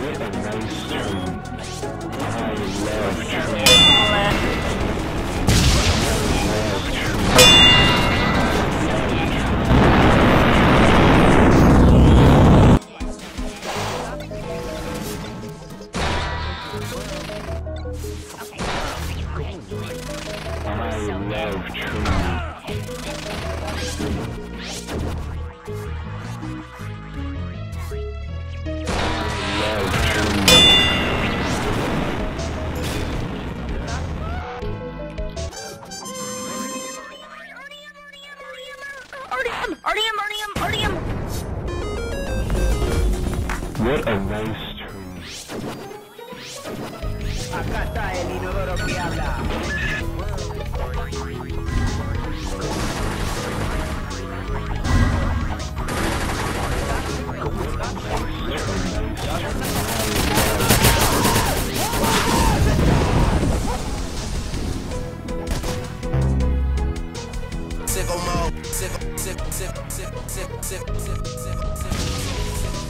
with a nice tune. I love tunes. Acá está el inodoro que habla. Sickle mode, sickle, sickle, sickle, sickle, sickle, sickle, sickle, sickle, sickle.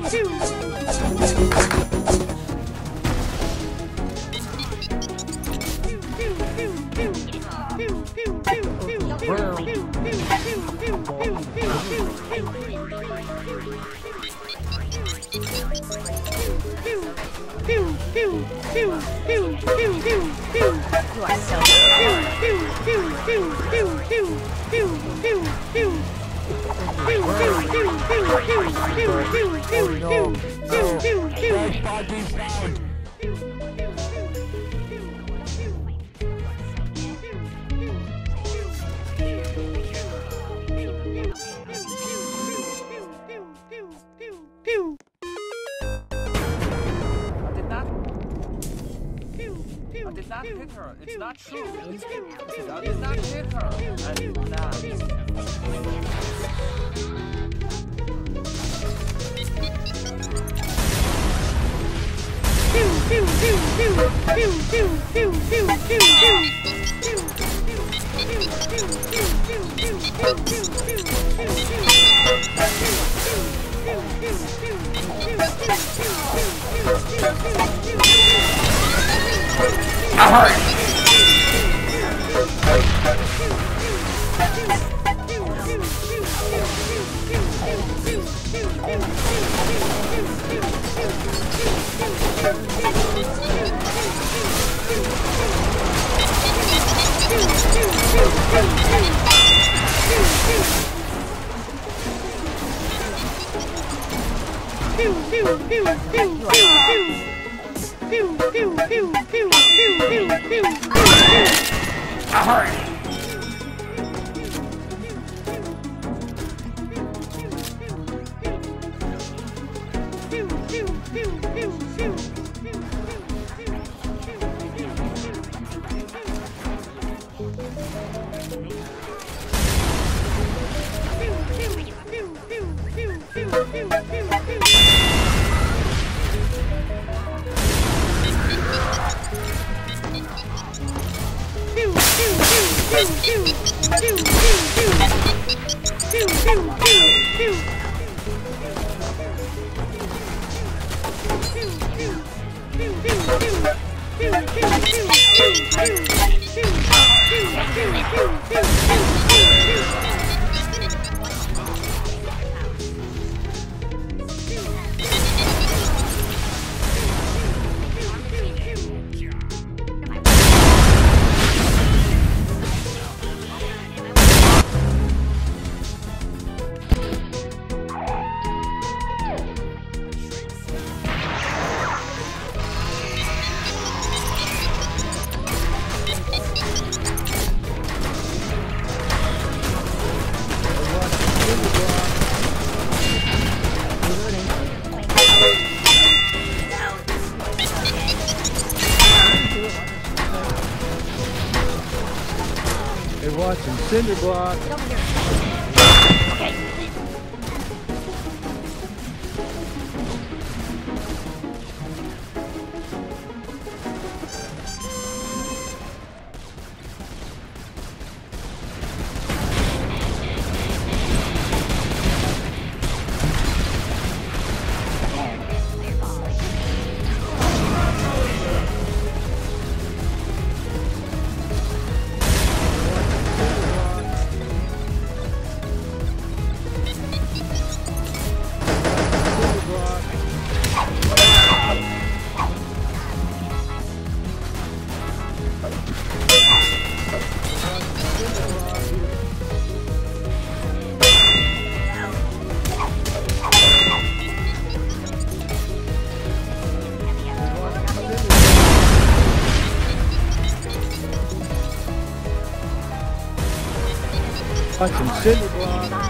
Pew, pew, pew, no. Oh, not hit her. It's not true. That did not hit her. did not. I hurt! Pew, pew, pew, pew. Hadi seni bu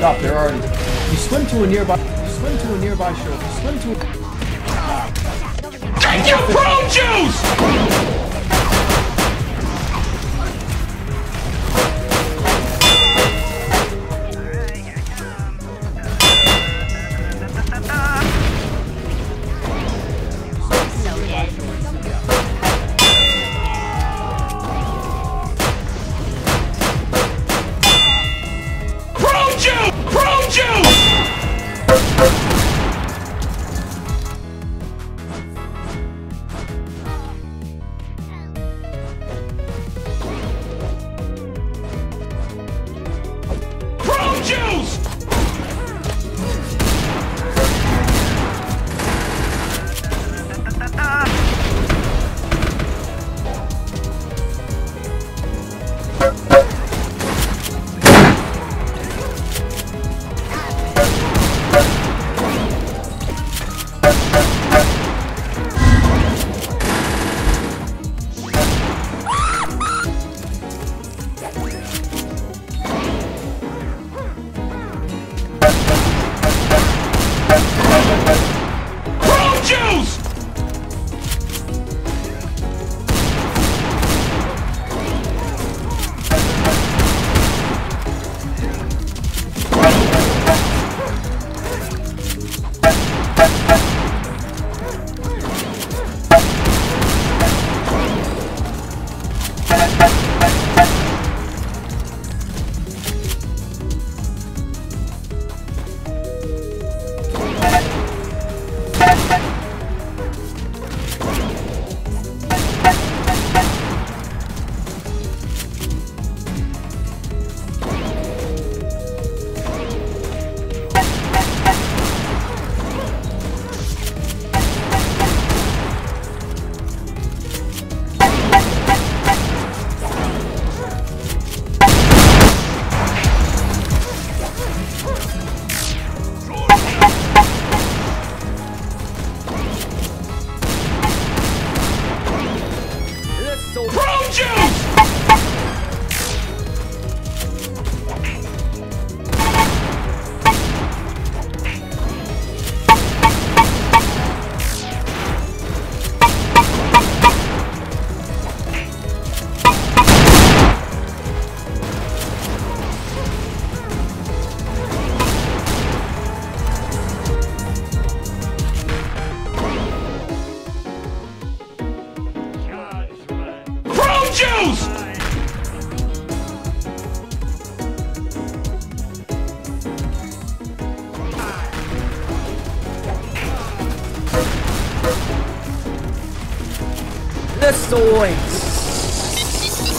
Stop, they're already. You swim to a nearby. You swim to a nearby shore. You swim to. A, Take your prune juice!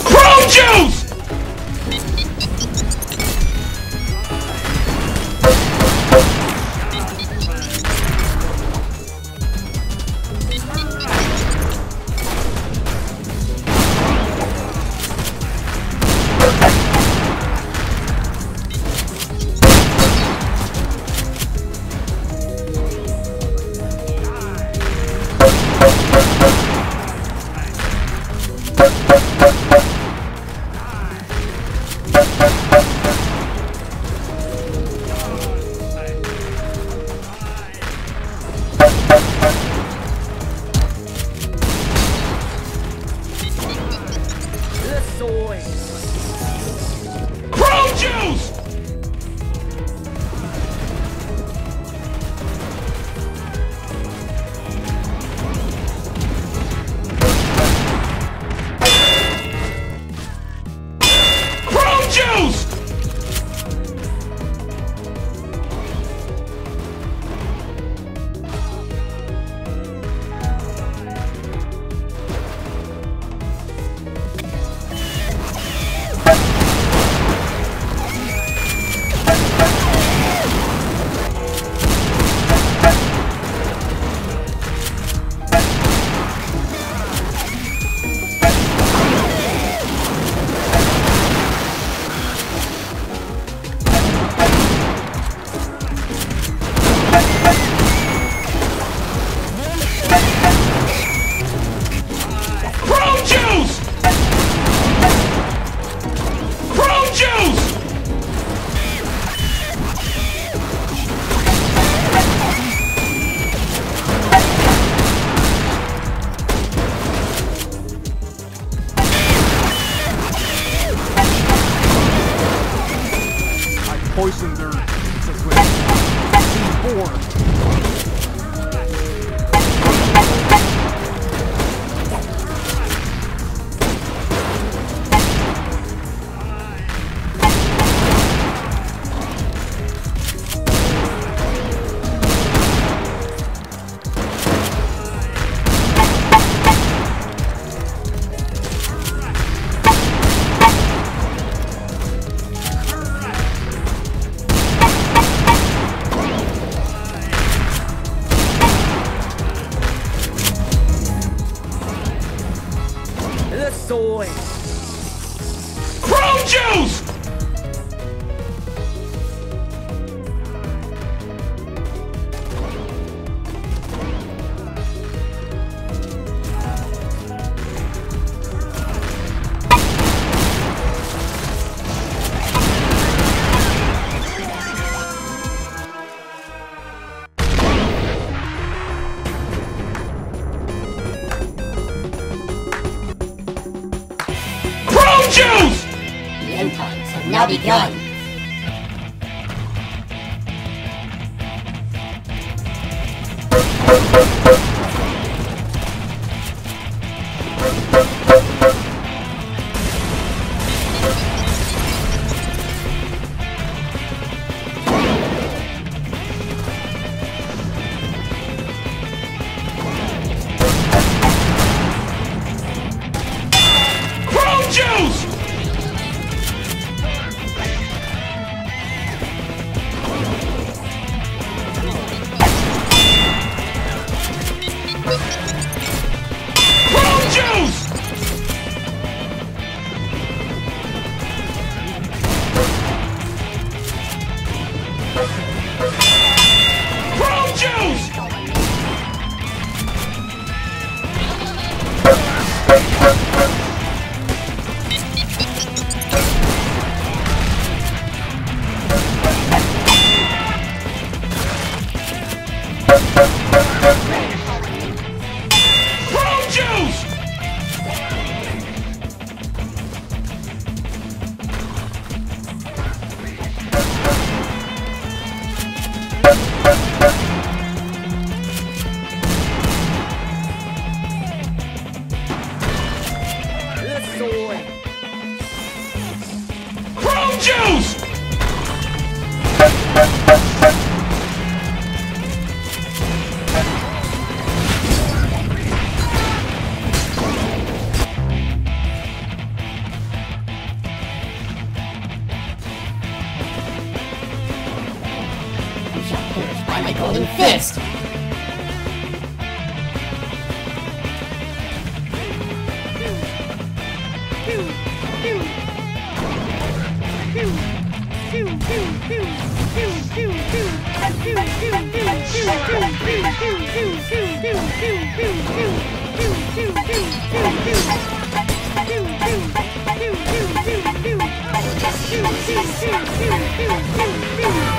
Chrome juice!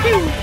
Thank